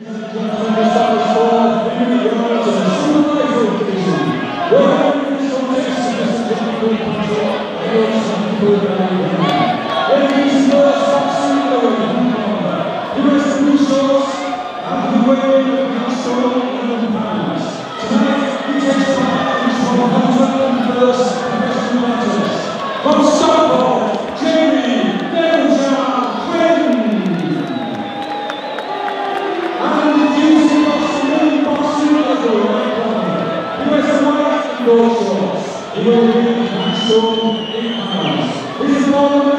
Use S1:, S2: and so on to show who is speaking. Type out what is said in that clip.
S1: Thank you. Second